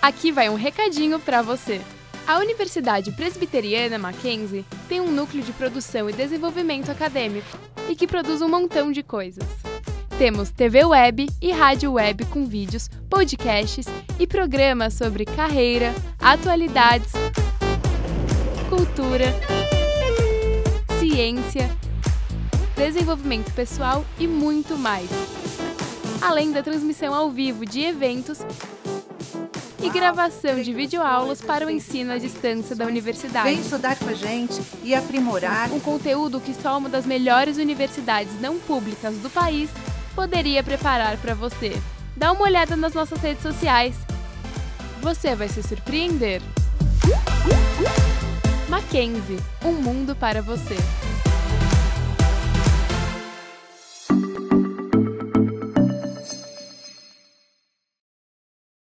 Aqui vai um recadinho para você. A Universidade Presbiteriana Mackenzie tem um núcleo de produção e desenvolvimento acadêmico e que produz um montão de coisas. Temos TV web e rádio web com vídeos, podcasts e programas sobre carreira, atualidades, cultura, ciência, desenvolvimento pessoal e muito mais. Além da transmissão ao vivo de eventos e gravação de videoaulas para o ensino à distância da universidade. Vem estudar com a gente e aprimorar Um conteúdo que só uma das melhores universidades não públicas do país poderia preparar para você. Dá uma olhada nas nossas redes sociais. Você vai se surpreender. Mackenzie, um mundo para você.